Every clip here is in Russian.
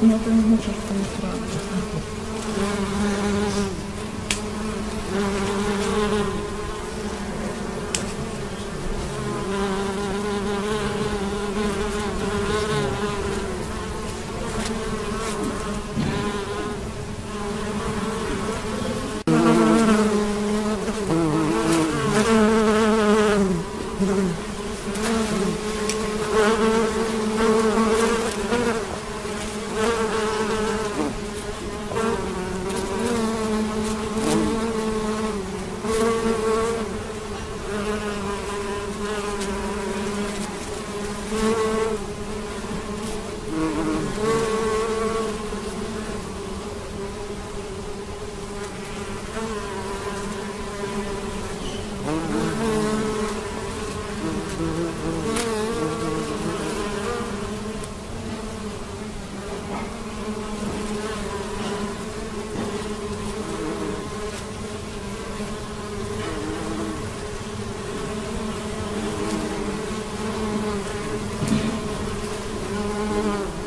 Но это не значит, что не Mm-hmm.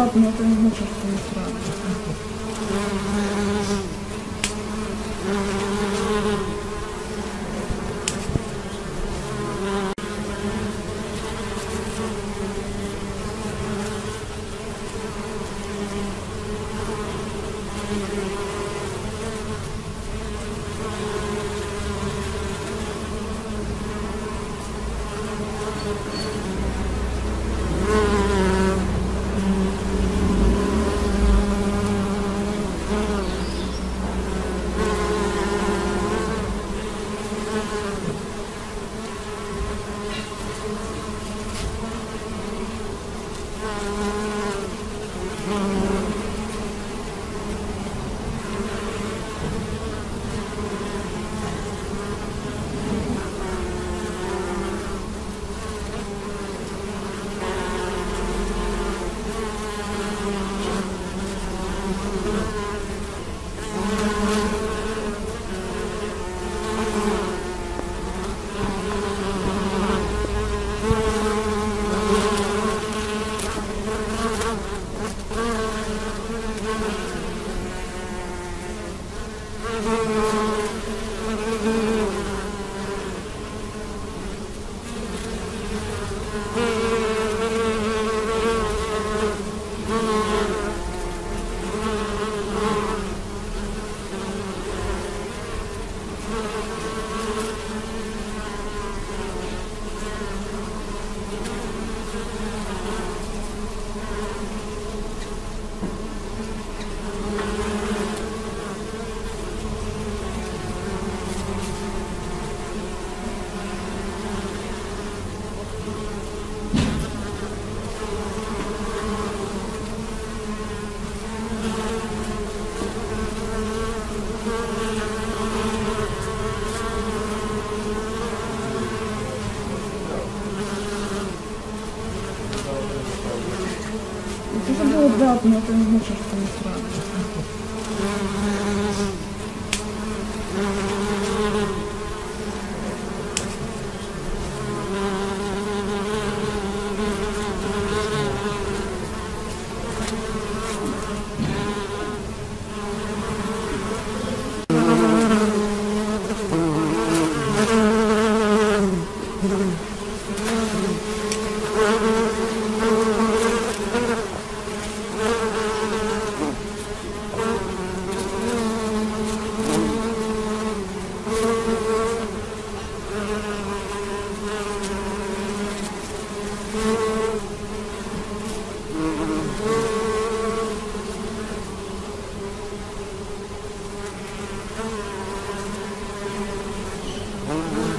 Сразу. но это не значит, что не сразу. Mm-hmm. Было да, но это не что не сразу. Mm-hmm.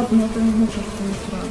Это же было